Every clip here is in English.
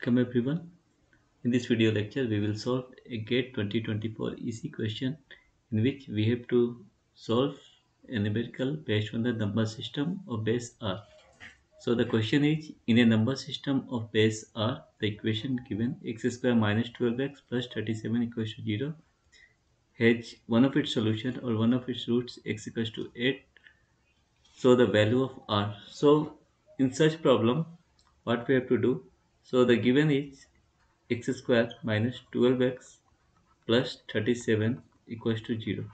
Welcome everyone. In this video lecture, we will solve a GATE 2024 EC question in which we have to solve a numerical based on the number system of base R. So the question is, in a number system of base R, the equation given x square minus 12x plus 37 equals to 0 has one of its solution or one of its roots x equals to 8. So the value of R. So in such problem, what we have to do? So the given is x square minus 12x plus 37 equals to 0.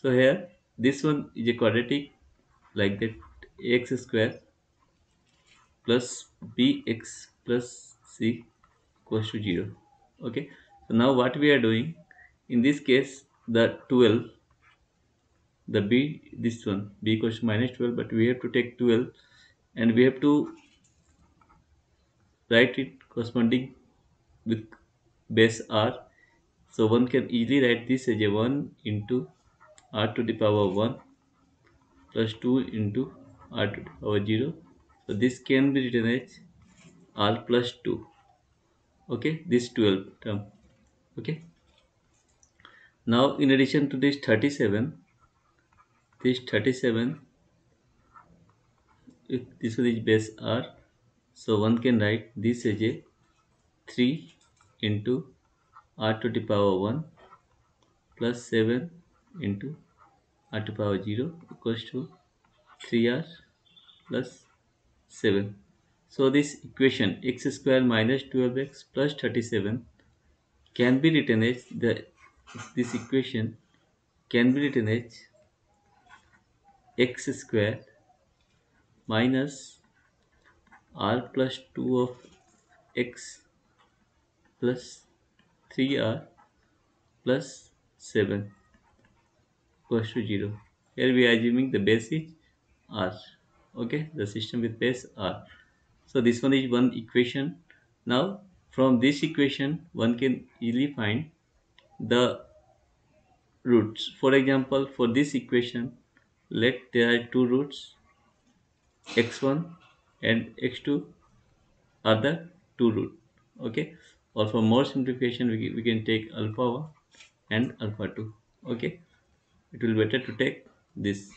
So here this one is a quadratic like that x square plus bx plus c equals to 0. Okay. So now what we are doing in this case the 12 the b this one b equals to minus 12 but we have to take 12 and we have to write it corresponding with base r. So one can easily write this as a 1 into r to the power 1 plus 2 into r to the power 0 so this can be written as r plus 2 okay this 12 term. Okay. Now in addition to this 37 this 37 if this one is base r so one can write this as a 3 into r to the power 1 plus 7 into r to the power 0 equals to 3r plus 7. So this equation x square minus 12x plus 37 can be written as the this equation can be written as x square minus r plus 2 of x plus 3r plus 7 equals to 0 here we are assuming the base is r okay? The system with base r. So this one is one equation. Now from this equation one can easily find the roots. For example for this equation let there are two roots x1 and x2 are the two root. Okay? Or for more simplification we, we can take alpha 1 and alpha 2 okay? It will better to take this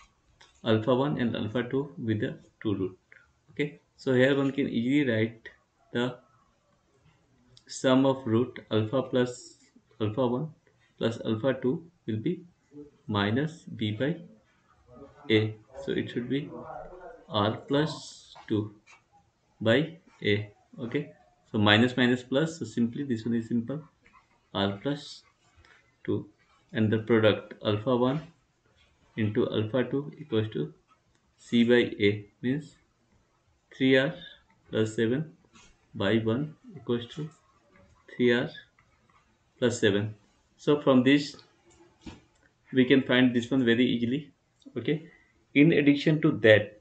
alpha 1 and alpha 2 with the two root. Okay? So here one can easily write the sum of root alpha plus alpha 1 plus alpha 2 will be minus b by a. So it should be r plus 2 by a okay? So minus minus plus so simply this one is simple. R plus 2 and the product alpha 1 into alpha 2 equals to c by a means 3r plus 7 by 1 equals to 3r plus 7 so from this we can find this one very easily okay? In addition to that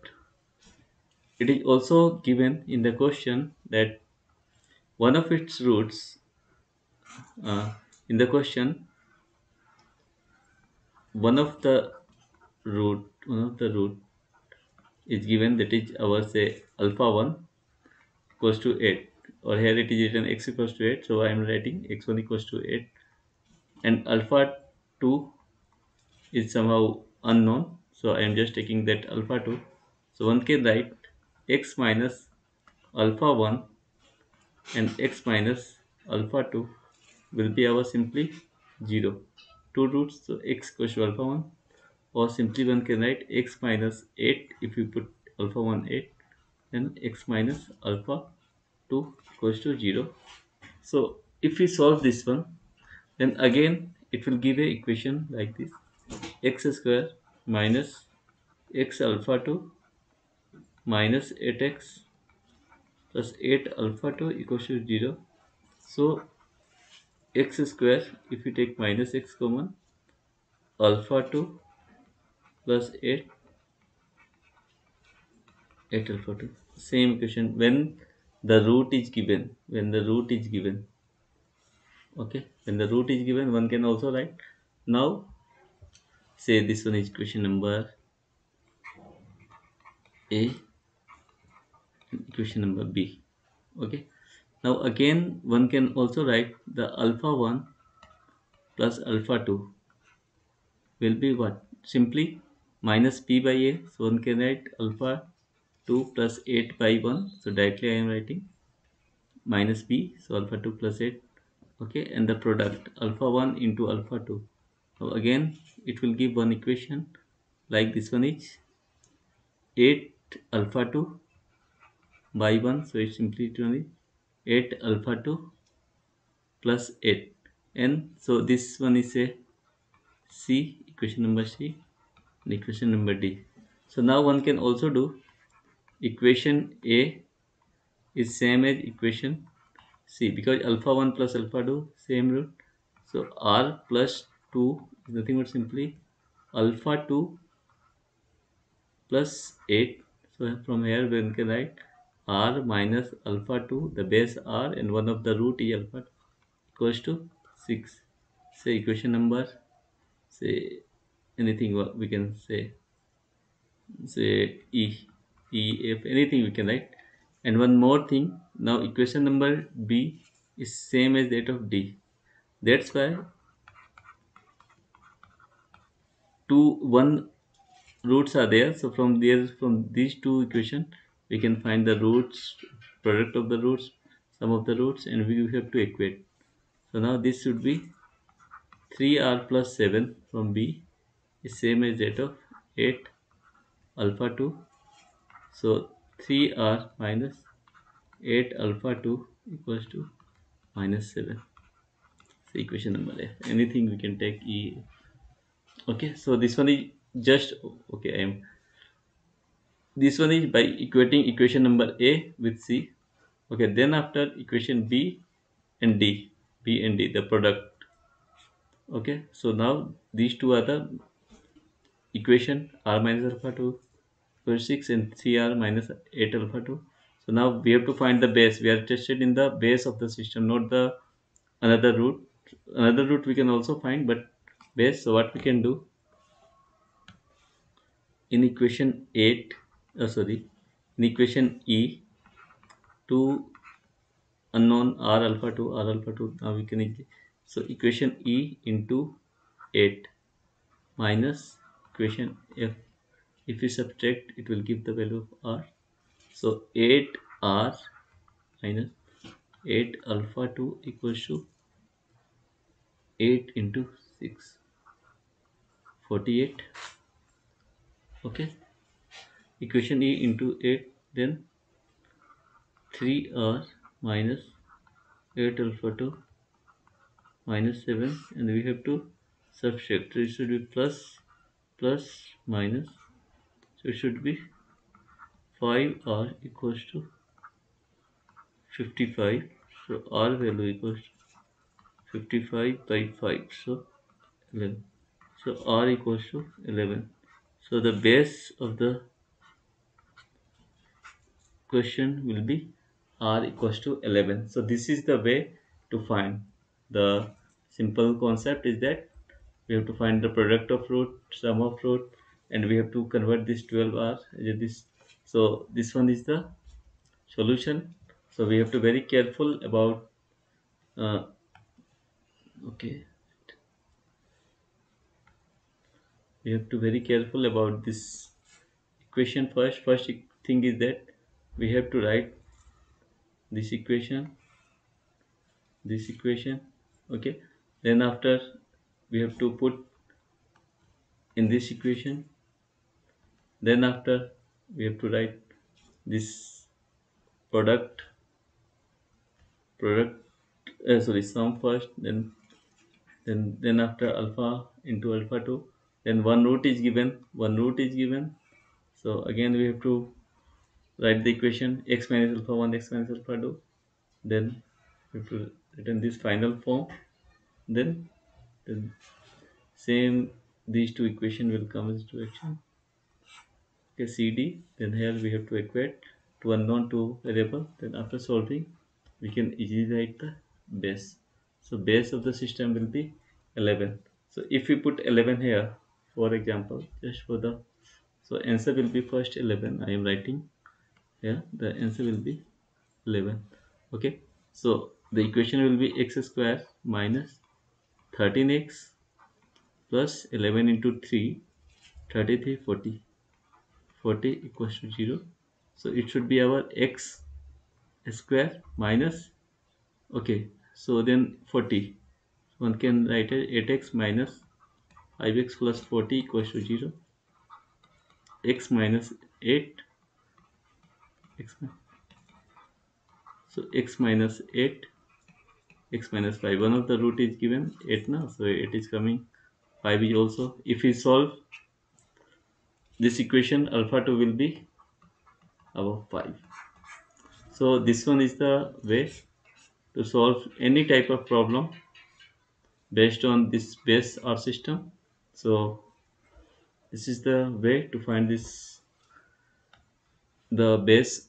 it is also given in the question that one of its roots uh, in the question one of the root one of the root is given that is our say alpha 1 equals to 8 or here it is written x equals to 8 so I am writing x1 equals to 8 and alpha 2 is somehow unknown so I am just taking that alpha 2 so one can write x minus alpha 1 and x minus alpha 2 will be our simply 0 two roots so x equals to alpha 1 or simply one can write x minus 8 if you put alpha 1 8 then x minus alpha 2 equals to 0 so if we solve this one then again it will give a equation like this. X square minus x alpha 2 minus a x plus a alpha two equals to zero so x square if you take minus x common alpha two plus a a alpha two same question when the root is given when the root is given okay when the root is given one can also write now say this one is question number A equation number b. Okay? Now again one can also write the alpha 1 plus alpha 2 will be what? Simply minus p by a. So one can write alpha 2 plus 8 by 1 so directly I am writing minus b. So alpha 2 plus 8 okay? And the product alpha 1 into alpha 2 now again it will give one equation. Like this one is 8 alpha 2 by 1 so it's simply 8 alpha 2 plus 8 and so this one is a c equation number c and equation number d. So now one can also do equation a is same as equation c because alpha 1 plus alpha 2 same root. So r plus 2 is nothing but simply alpha 2 plus 8 so from here one can write r minus alpha 2 the base r and one of the root e alpha equals to 6 say equation number say anything we can say say e e if anything we can write. And one more thing now equation number b is same as that of d. That's why two one roots are there. So from there from these two equation we can find the roots product of the roots sum of the roots and we have to equate. So now this should be 3r plus 7 from b is same as that of 8 alpha 2 so 3r minus 8 alpha 2 equals to minus 7 so equation number f anything we can take e. Okay so this one is just okay i am this one is by equating equation number a with c. Okay then after equation b and d b and d the product. Okay so now these two are the equation r minus alpha 2 equals 6 and 3r minus 8 alpha 2 so now we have to find the base. We are interested in the base of the system not the another root another root we can also find but base so what we can do? In equation 8 uh, sorry in equation e 2 unknown r alpha 2 r alpha 2 now we can so equation e into 8 minus equation f if we subtract it will give the value of r so 8 r minus 8 alpha 2 equals to 8 into 6 48 okay equation e into 8 then 3r minus 8 alpha 2 minus 7 and we have to subtract so it should be plus plus minus. So it should be 5r equals to 55 so r value equals to 55 by 5 so 11 so r equals to 11 so the base of the question will be r equals to 11 so this is the way to find the simple concept is that we have to find the product of root sum of root and we have to convert this 12r this? So this one is the solution. So we have to very careful about uh, okay. We have to very careful about this equation first. First thing is that we have to write this equation this equation okay? Then after we have to put in this equation. Then after we have to write this product product uh, sorry sum first then then then after alpha into alpha 2 then one root is given one root is given. So again we have to write the equation x minus alpha 1 x minus alpha 2 then we have to written this final form then, then same these two equation will come into action. Okay cd then here we have to equate to unknown two variable then after solving we can easily write the base. So base of the system will be 11 so if we put 11 here for example just for the so answer will be first 11 i am writing here the answer will be 11 okay so the equation will be x square minus 13x plus 11 into 3 33 40 40 equals to 0 so it should be our x square minus okay so then 40 one can write it 8x minus 5x plus 40 equals to 0 x minus 8 x so x minus 8 x minus 5 one of the root is given 8 now so it is coming 5 is also. If we solve this equation alpha 2 will be above 5 so this one is the way to solve any type of problem based on this base R system. So this is the way to find this the base